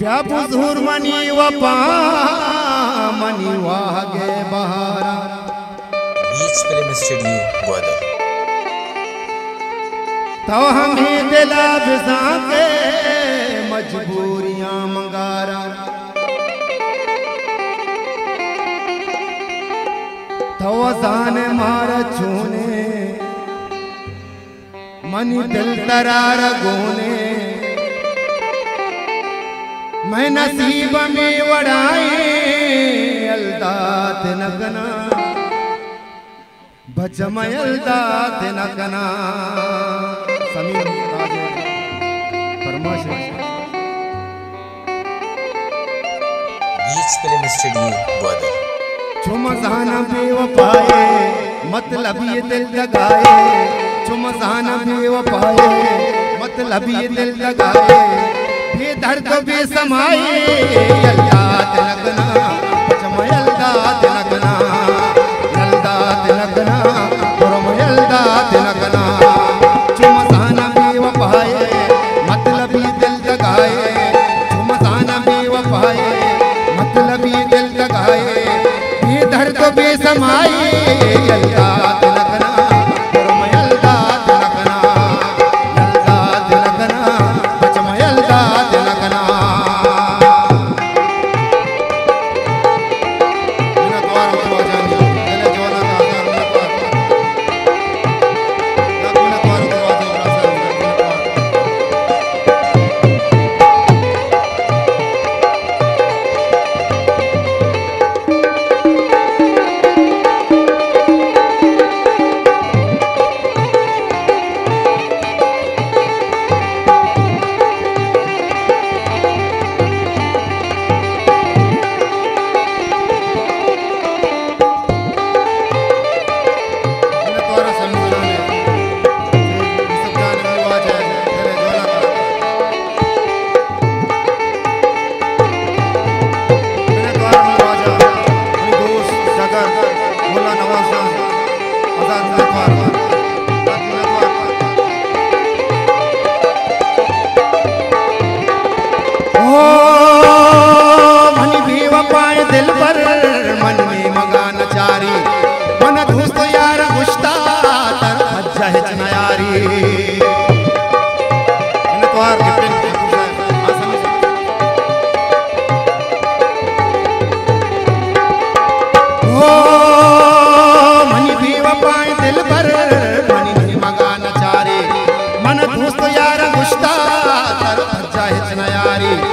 ब्यापुसूर money वपा money वागे बहारा। बीच पे miss studio Gwadar तो हमें दिला बिजा के मजबूरियाँ मंगारा। तो असान मार छूने मनी दिल तरार गोने। मैं नसीब में वड़ाए अलदात नगना नगना समीर परमाशय बीच फ़िल्म स्टूडियो ग्वादर चुमजाना बेवफाए मतलब ये दिल लगाए बेवफाए मतलब ये दिल लगाए बेसमाए यल्दात लगना चमयलदात लगना यल्दात लगना पुरमयलदात लगना। चुमजाना बेवफाए मतलब ये दिल लगाए चुमजाना बेवफाए मतलब ये दिल लगाए ये दर्द बेसमाए यल्दात लगना मज्जा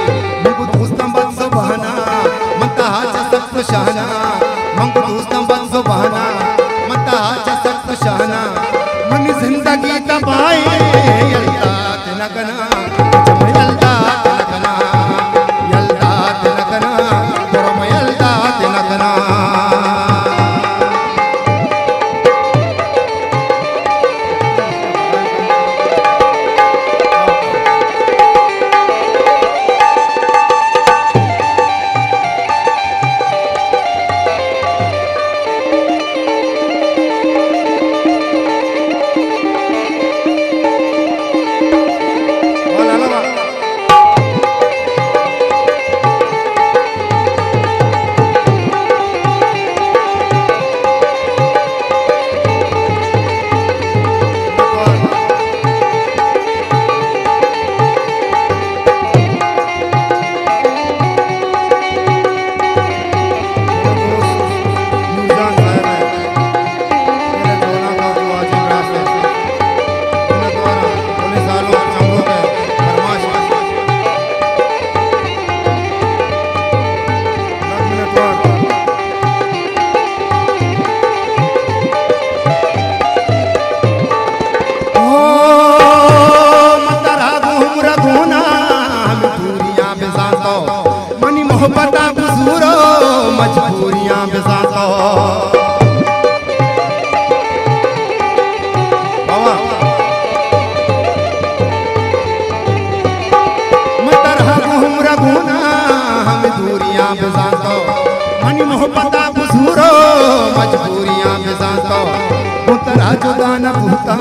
उतरा जुदा न भूता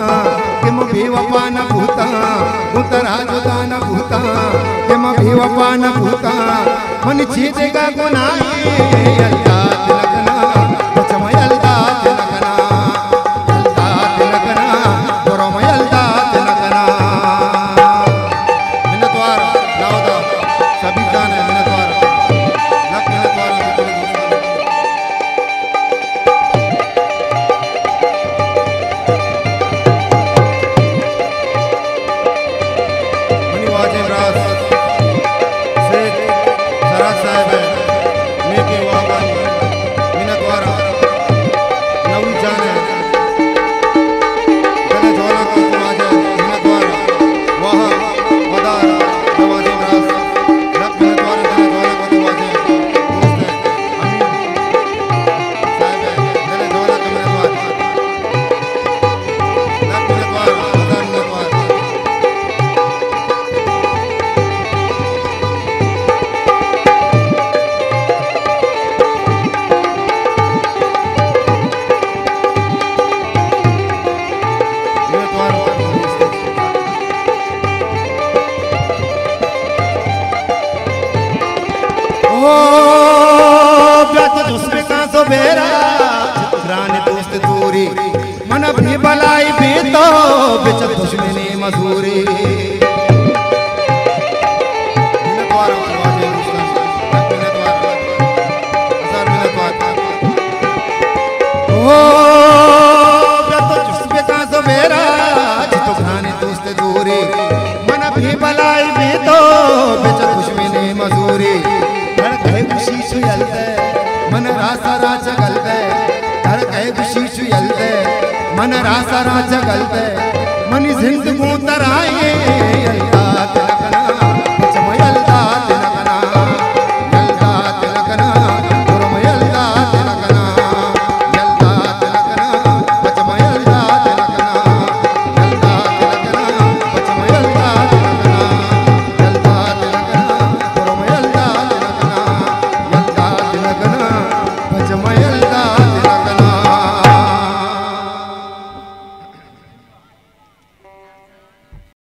किम बेवफा न भूता उतरा जुदा न भूता किम बेवफा न भूता मन छेदेगा गुनाह व्यत दुश्मन का सुबेरा रान दोस्त दूरी, मन भी भलाई भी तो बिच दुश्मनी मजूरी। मन रासारा जगल मन जिंद को तराए अल्लाह